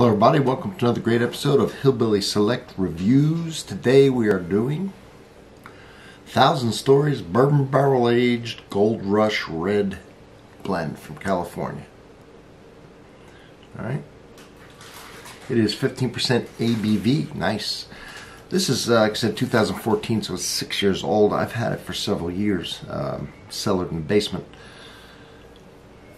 Hello, everybody. Welcome to another great episode of Hillbilly Select Reviews. Today we are doing Thousand Stories Bourbon Barrel Aged Gold Rush Red Blend from California. All right. It is 15% ABV. Nice. This is, uh, like I said, 2014, so it's six years old. I've had it for several years, um, cellared in the basement.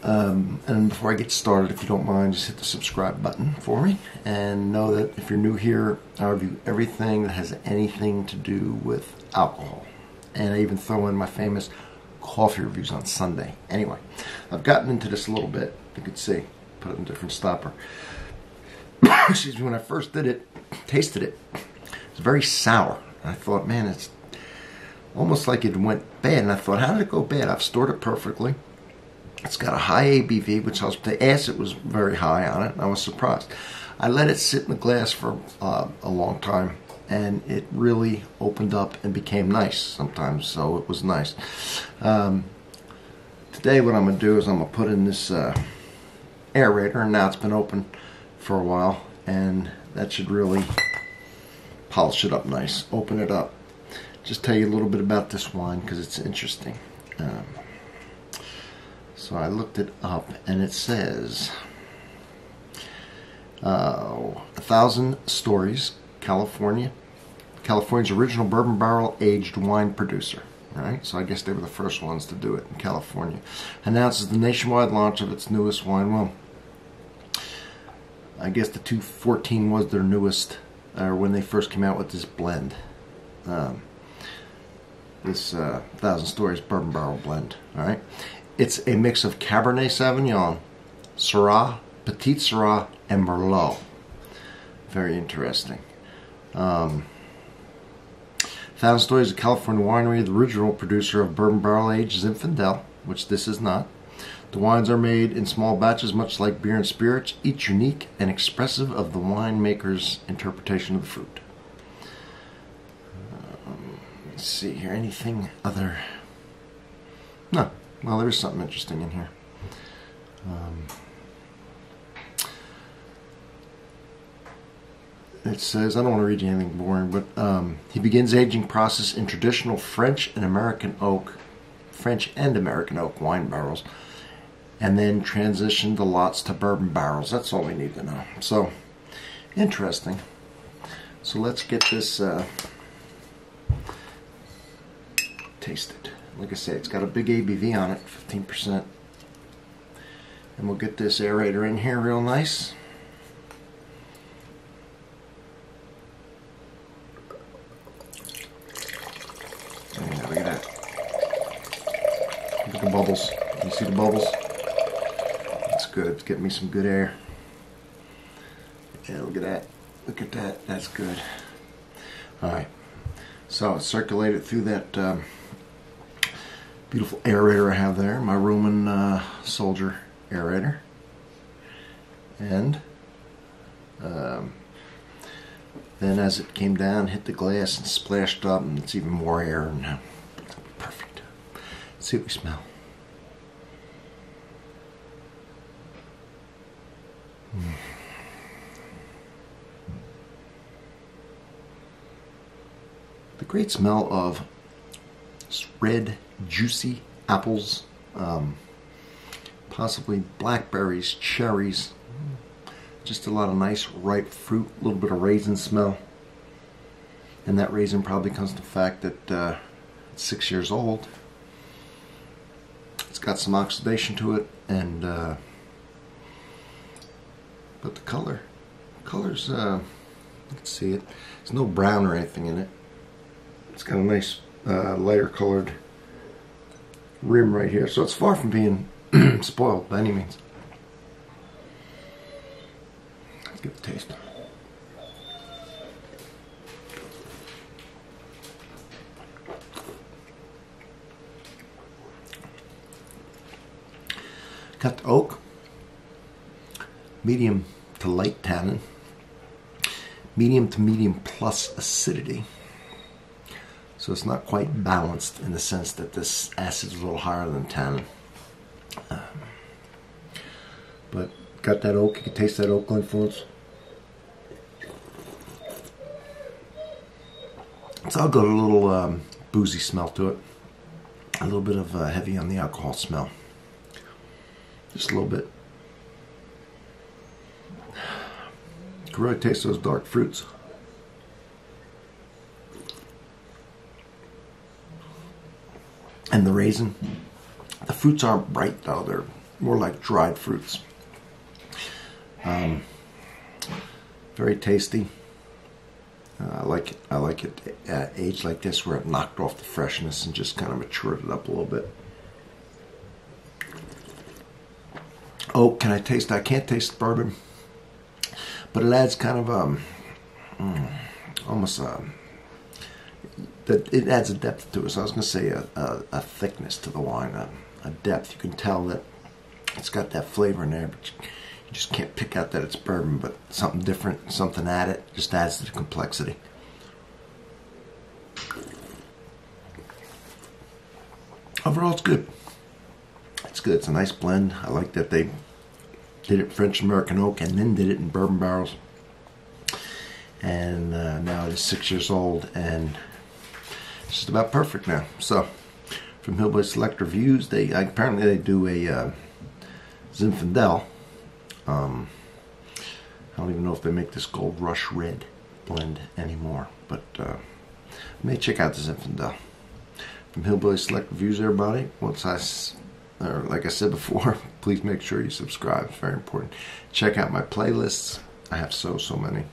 Um, and before I get started, if you don't mind, just hit the subscribe button for me. And know that if you're new here, I review everything that has anything to do with alcohol. And I even throw in my famous coffee reviews on Sunday. Anyway, I've gotten into this a little bit. You can see, put it in a different stopper. Excuse me, when I first did it, tasted it, it's very sour. I thought, man, it's almost like it went bad. And I thought, how did it go bad? I've stored it perfectly it's got a high ABV, which helps. The acid was very high on it. I was surprised. I let it sit in the glass for uh, a long time, and it really opened up and became nice sometimes. So it was nice. Um, today, what I'm going to do is I'm going to put in this uh, aerator, and now it's been open for a while, and that should really polish it up nice. Open it up. Just tell you a little bit about this wine because it's interesting. Um, so I looked it up and it says uh, A Thousand Stories, California. California's original bourbon barrel aged wine producer. Right, so I guess they were the first ones to do it in California. Announces the nationwide launch of its newest wine. Well, I guess the 214 was their newest, or uh, when they first came out with this blend. Um, this uh, Thousand Stories Bourbon Barrel blend. All right, it's a mix of Cabernet Sauvignon, Syrah, Petite Sirah, and Merlot. Very interesting. Um, Thousand Stories is a California winery, the original producer of bourbon barrel aged Zinfandel, which this is not. The wines are made in small batches, much like beer and spirits, each unique and expressive of the winemaker's interpretation of the fruit. Um, let's see here, anything other? No, well, there's something interesting in here. Um, it says, I don't want to read you anything boring, but um, he begins aging process in traditional French and American oak, French and American oak wine barrels, and then transition the lots to bourbon barrels. That's all we need to know. So, interesting. So let's get this uh, tasted. Like I said, it's got a big ABV on it, 15%. And we'll get this aerator in here real nice. Look at that. Look at the bubbles. You see the bubbles? That's good. It's getting me some good air. Yeah, look at that. Look at that. That's good. Alright. So circulate it through that um, beautiful aerator I have there, my Roman uh, Soldier aerator. And um, then as it came down, hit the glass and splashed up, and it's even more air, uh, perfect. Let's see what we smell. Mm. The great smell of red juicy apples, um, possibly blackberries, cherries, just a lot of nice ripe fruit, a little bit of raisin smell. And that raisin probably comes from the fact that uh, it's six years old. It's got some oxidation to it, and uh, but the color, color's uh, you can see it. There's no brown or anything in it. It's got a nice uh, lighter colored rim right here. So it's far from being spoiled by any means. Let's it a taste. Cut the oak, medium to light tannin, medium to medium plus acidity. So it's not quite balanced in the sense that this acid's a little higher than tannin. Um, but got that oak, you can taste that oak influence. It's all got a little um, boozy smell to it. A little bit of uh, heavy on the alcohol smell. Just a little bit. You can really taste those dark fruits. And the raisin. The fruits aren't bright though, they're more like dried fruits. Um, very tasty. Uh, I like it. I like it at age like this where it knocked off the freshness and just kind of matured it up a little bit. Oh, can I taste? I can't taste bourbon, but it adds kind of um, mm, almost a. That it adds a depth to it. So I was going to say a, a, a, thickness to the wine, a, a, depth. You can tell that it's got that flavor in there, but you, you just can't pick out that it's bourbon. But something different, something added, just adds to the complexity. Overall, it's good. It's good. It's a nice blend. I like that they did it French American oak and then did it in bourbon barrels. And uh, now it is six years old and just about perfect now. So from Hillbilly Select Reviews, they apparently they do a uh, Zinfandel. Um, I don't even know if they make this Gold Rush Red blend anymore, but uh, may check out the Zinfandel. From Hillbilly Select Reviews, everybody. Once I or like I said before, please make sure you subscribe. It's very important. Check out my playlists. I have so, so many.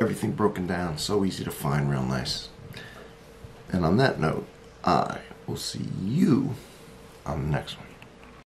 Everything broken down, so easy to find, real nice. And on that note, I will see you on the next one.